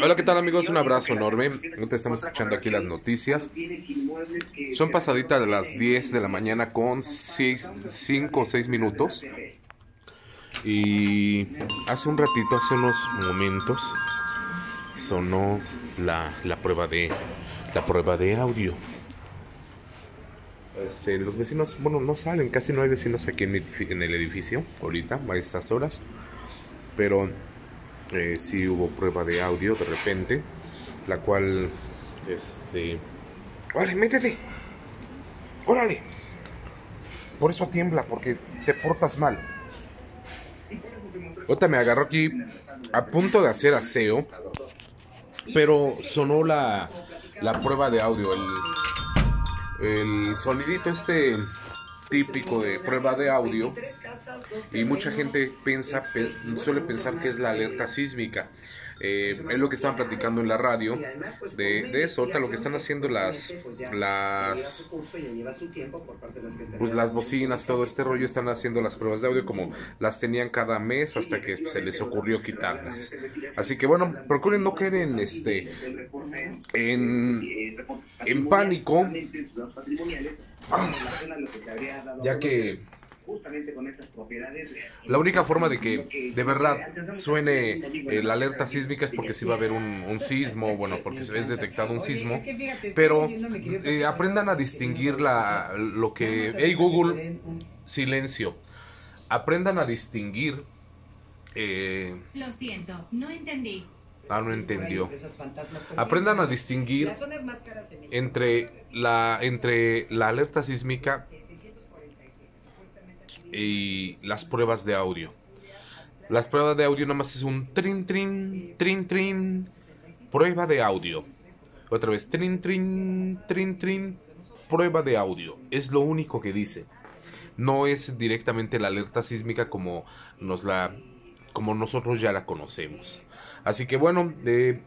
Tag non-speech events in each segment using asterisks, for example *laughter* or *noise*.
Hola, ¿qué tal amigos? Un abrazo enorme. Ahorita estamos escuchando aquí las noticias. Son pasaditas las 10 de la mañana con 5 o 6 minutos. Y hace un ratito, hace unos momentos, sonó la, la prueba de la prueba de audio. Este, los vecinos, bueno, no salen, casi no hay vecinos aquí en, en el edificio ahorita, a estas horas. Pero eh, sí hubo prueba de audio de repente, la cual, este... ¡Órale, métete! ¡Órale! Por eso tiembla, porque te portas mal. Otra me agarró aquí a punto de hacer aseo, pero sonó la, la prueba de audio, el, el sonidito este típico de prueba de audio y mucha gente piensa, suele pensar que es la alerta sísmica. Eh, es lo que estaban platicando en la radio de, de eso, ahorita lo que están haciendo las las pues las bocinas, todo este rollo están haciendo las pruebas de audio como las tenían cada mes hasta que se les ocurrió quitarlas. Así que bueno, procuren no caer en este en, en pánico. ya que la única forma de que de verdad suene eh, la alerta sísmica es porque si va a haber un, sismo, *laughs* bueno, porque se es detectado un sismo, pero eh, aprendan a distinguir la, lo que... Hey Google, silencio. Aprendan a distinguir... Eh, lo siento, no entendí. Ah, no entendió. Aprendan a distinguir entre la, entre la alerta sísmica y las pruebas de audio. Las pruebas de audio nada más es un trin, trin, trin, trin, prueba de audio. Otra vez, trin, trin, trin, trin, prueba de audio. Es lo único que dice. No es directamente la alerta sísmica como nos la como nosotros ya la conocemos. Así que bueno, eh,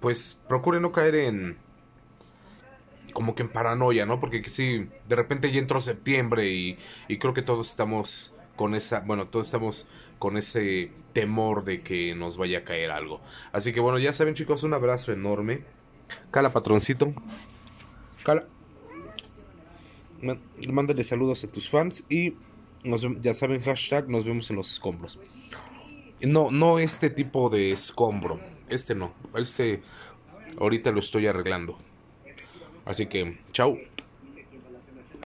pues procure no caer en como que en paranoia, ¿no? Porque si de repente ya entró septiembre y, y creo que todos estamos con esa, bueno, todos estamos con ese temor de que nos vaya a caer algo. Así que bueno, ya saben chicos, un abrazo enorme. Cala, patroncito. Cala. Mándale saludos a tus fans y nos, ya saben, hashtag, nos vemos en los escombros. No, no este tipo de escombro. Este no. Este ahorita lo estoy arreglando. Así que, chao.